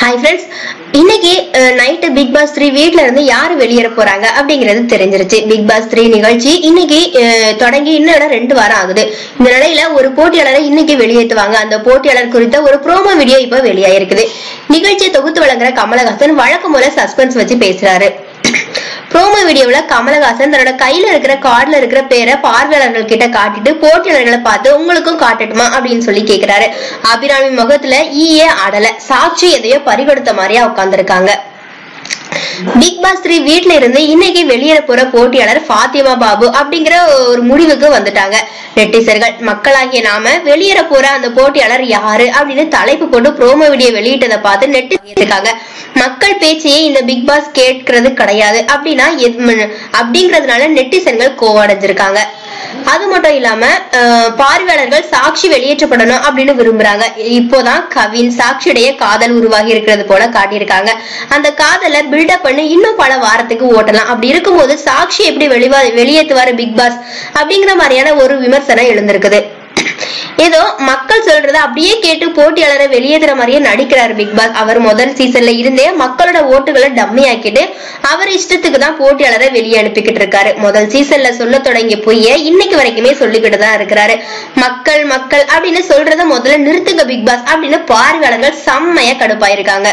Hi friends இன்னைக்கு night big pass three வீட்ல இருந்து யாரு வெளியேற போறாங்க அப்படிங்கிறது தெரிஞ்சிருச்சு. பிக் பாஸ் த்ரீ நிகழ்ச்சி இன்னைக்கு தொடங்கி இன்னும் ரெண்டு வாரம் ஆகுது. இந்த நிலையில ஒரு போட்டியாளரை இன்னைக்கு வெளியேற்றுவாங்க. அந்த போட்டியாளர் குறித்த ஒரு ப்ரோமோ வீடியோ இப்ப வெளியாயிருக்குது. நிகழ்ச்சியை தொகுத்து வழங்குற கமலஹாசன் வழக்கம் போல சஸ்பென்ஸ் வச்சு பேசுறாரு. வீடியோல கமலஹாசன் தன்னோட கையில இருக்கிற கார்டுல இருக்கிற பேரை பார்வையாளர்கள் கிட்ட காட்டிட்டு போட்டியாளர்களை பார்த்து உங்களுக்கும் காட்டட்டுமா அப்படின்னு சொல்லி கேக்குறாரு. அபிராமி முகத்துல ஈயே அடல. சாட்சி எதையோ பறிகொடுத்த மாதிரியா உட்கார்ந்திருக்காங்க. பிக் பாஸ் த்ரீ வீட்ல இருந்து இன்னைக்கு வெளியேற போற போட்டியாளர் பாத்திமா பாபு அப்படிங்கிற ஒரு முடிவுக்கு வந்துட்டாங்க. நெட்டிசர்கள் மக்களாகிய நாம வெளியேற போற அந்த போட்டியாளர் யாரு அப்படின்னு தலைப்பு போட்டு ப்ரோமோ வீடியோ வெளியிட்டதை பார்த்து நெட்டி இருக்காங்க மக்கள் பேச்சையே இந்த பிக் பாஸ் கேட்கறது கிடையாது அப்படின்னா அப்படிங்கறதுனால நெட்டிசன்கள் கோவடைஞ்சிருக்காங்க அது மட்டும் இல்லாம பார்வையாளர்கள் சாட்சி வெளியேற்றப்படணும் அப்படின்னு விரும்புறாங்க. இப்போதான் கவின் சாட்சியுடைய காதல் உருவாகி இருக்கிறது போல காட்டியிருக்காங்க. அந்த காதலை பில்டப் பண்ணி இன்னும் பல வாரத்துக்கு ஓட்டலாம். அப்படி இருக்கும்போது சாட்சி எப்படி வெளிவா வெளியேற்றுவாரு பிக் பாஸ்? அப்படிங்கிற மாதிரியான ஒரு விமர்சனம் எழுந்திருக்குது. ஏதோ மக்கள் சொல்றத அப்படியே கேட்டு போட்டியாளரை வெளியேற மாதிரியே நடிக்கிறாரு பிக் பாஸ். அவர் முதல் சீசன்ல இருந்தே மக்களோட ஓட்டுகளை டம்மி ஆக்கிட்டு அவர் இஷ்டத்துக்கு தான் போட்டியாளரை வெளியே அனுப்பிக்கிட்டு இருக்காரு. முதல் சீசன்ல சொல்ல தொடங்கிய பொய்ய இன்னைக்கு வரைக்குமே சொல்லிக்கிட்டு தான் இருக்கிறாரு. மக்கள் மக்கள் அப்படின்னு சொல்றத முதல்ல நிறுத்துங்க பிக் பாஸ் அப்படின்னு பார்வையாளர்கள் செம்மையா கடுப்பாயிருக்காங்க.